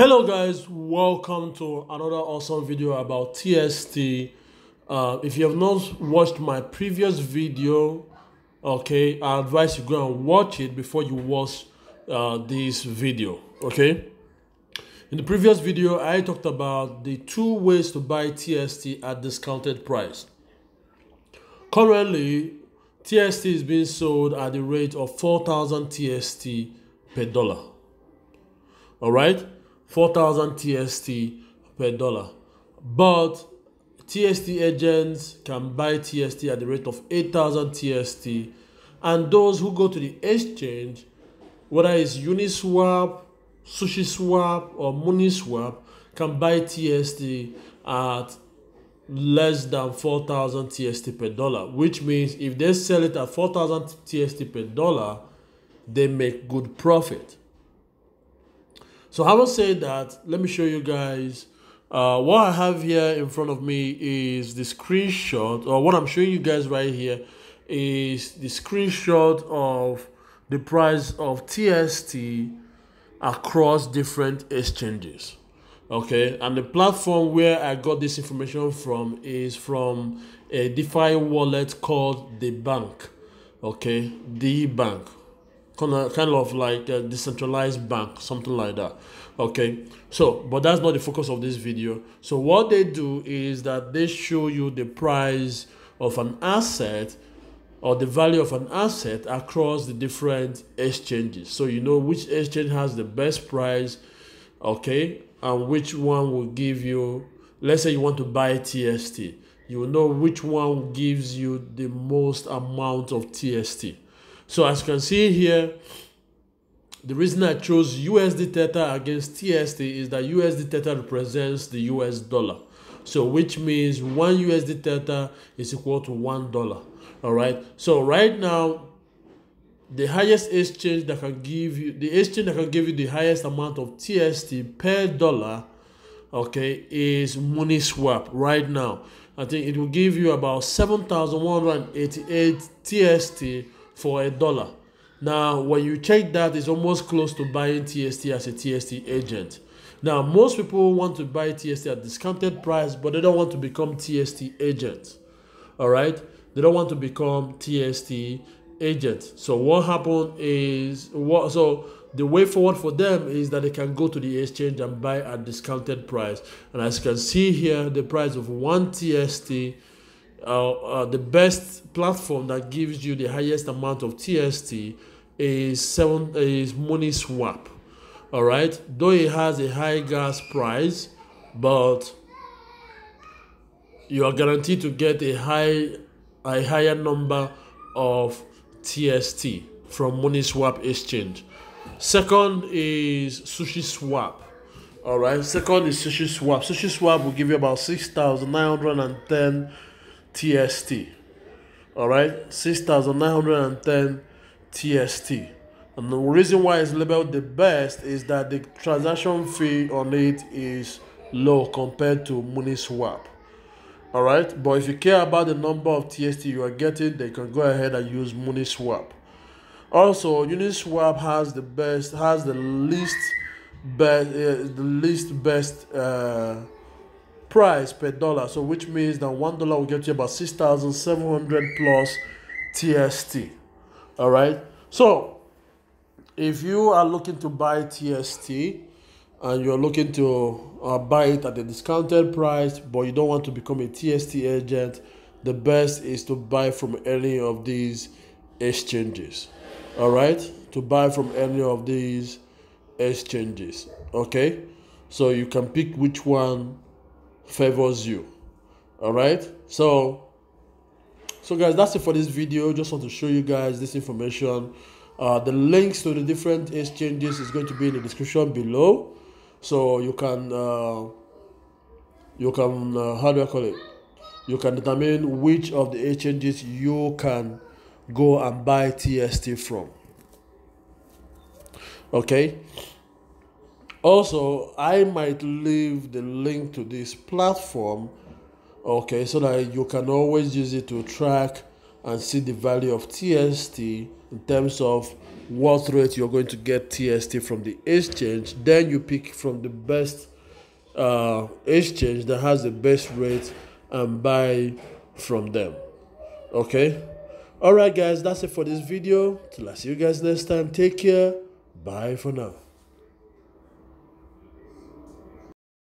Hello guys, welcome to another awesome video about TST. Uh, if you have not watched my previous video, okay, I advise you go and watch it before you watch uh, this video, okay? In the previous video, I talked about the two ways to buy TST at discounted price. Currently, TST is being sold at the rate of 4,000 TST per dollar. All right? 4,000 TST per dollar. But TST agents can buy TST at the rate of 8,000 TST. And those who go to the exchange, whether it's Uniswap, SushiSwap, or Mooniswap, can buy TST at less than 4,000 TST per dollar, which means if they sell it at 4,000 TST per dollar, they make good profit. So having said that, let me show you guys uh, what I have here in front of me is the screenshot, or what I'm showing you guys right here is the screenshot of the price of TST across different exchanges. Okay, and the platform where I got this information from is from a DeFi wallet called DeBank. Okay, DeBank kind of, kind of like a decentralized bank, something like that. Okay, so but that's not the focus of this video. So what they do is that they show you the price of an asset or the value of an asset across the different exchanges. So you know which exchange has the best price, okay, and which one will give you. Let's say you want to buy TST, you will know which one gives you the most amount of TST. So as you can see here, the reason I chose USD Theta against TST is that USD Theta represents the US dollar. So which means one USD Theta is equal to one dollar. All right. So right now, the highest exchange that can give you the exchange that can give you the highest amount of TST per dollar, okay, is Mooniswap right now. I think it will give you about 7,188 TST for a dollar. Now, when you check that, it's almost close to buying TST as a TST agent. Now, most people want to buy TST at discounted price, but they don't want to become TST agents. All right, they don't want to become TST agents. So what happened is what so the way forward for them is that they can go to the exchange and buy at discounted price. And as you can see here, the price of one TST uh, uh, the best platform that gives you the highest amount of TST is seven is Mooniswap. All right, though it has a high gas price, but you are guaranteed to get a high a higher number of TST from Mooniswap exchange. Second is SushiSwap. All right, second is SushiSwap. Sushi Swap will give you about 6,910 TST. All right, 6,910 TST. And the reason why it's labeled the best is that the transaction fee on it is low compared to Mooniswap. All right, but if you care about the number of TST you are getting, they can go ahead and use Mooniswap. Also, Uniswap has the best, has the least best, uh, the least best. Uh, price per dollar. So which means that one dollar will get you about six thousand seven hundred plus TST. All right. So if you are looking to buy TST and you're looking to uh, buy it at a discounted price, but you don't want to become a TST agent, the best is to buy from any of these exchanges. All right, to buy from any of these exchanges. Okay, so you can pick which one favors you. All right so so guys that's it for this video. Just want to show you guys this information. Uh, the links to the different exchanges is going to be in the description below. So you can uh, you can uh, how do i call it? You can determine which of the exchanges you can go and buy tst from. Okay also i might leave the link to this platform okay so that you can always use it to track and see the value of TST in terms of what rate you're going to get TST from the exchange. Then you pick from the best uh, exchange that has the best rate and buy from them. Okay. All right, guys, that's it for this video. Till I see you guys next time. Take care. Bye for now.